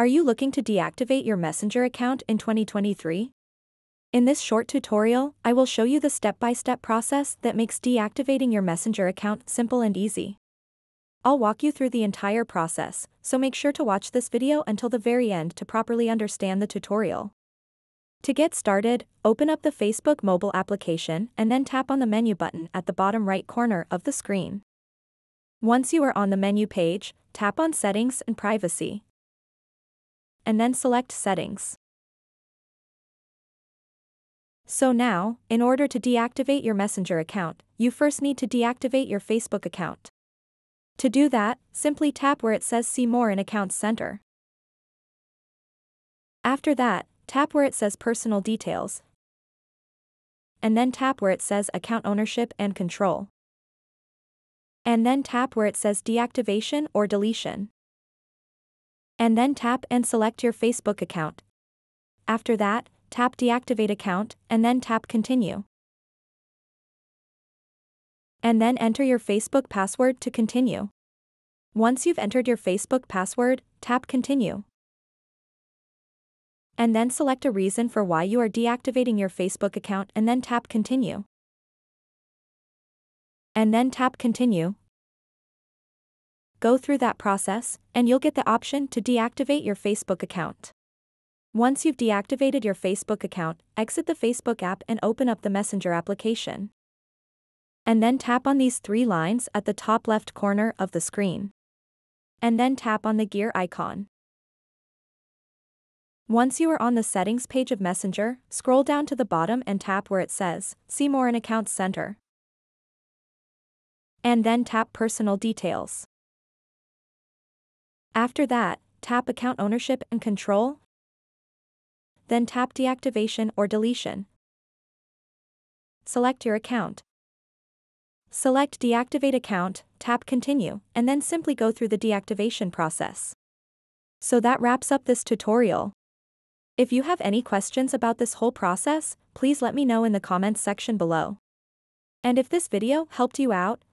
Are you looking to deactivate your Messenger account in 2023? In this short tutorial, I will show you the step-by-step process that makes deactivating your Messenger account simple and easy. I'll walk you through the entire process, so make sure to watch this video until the very end to properly understand the tutorial. To get started, open up the Facebook mobile application and then tap on the menu button at the bottom right corner of the screen. Once you are on the menu page, tap on Settings and Privacy and then select Settings. So now, in order to deactivate your Messenger account, you first need to deactivate your Facebook account. To do that, simply tap where it says See More in Accounts Center. After that, tap where it says Personal Details. And then tap where it says Account Ownership and Control. And then tap where it says Deactivation or Deletion and then tap and select your Facebook account. After that, tap Deactivate Account, and then tap Continue. And then enter your Facebook password to continue. Once you've entered your Facebook password, tap Continue. And then select a reason for why you are deactivating your Facebook account and then tap Continue. And then tap Continue, Go through that process, and you'll get the option to deactivate your Facebook account. Once you've deactivated your Facebook account, exit the Facebook app and open up the Messenger application. And then tap on these three lines at the top left corner of the screen. And then tap on the gear icon. Once you are on the settings page of Messenger, scroll down to the bottom and tap where it says, See More in Accounts Center. And then tap Personal Details. After that, tap Account Ownership and Control. Then tap Deactivation or Deletion. Select your account. Select Deactivate Account, tap Continue, and then simply go through the deactivation process. So that wraps up this tutorial. If you have any questions about this whole process, please let me know in the comments section below. And if this video helped you out,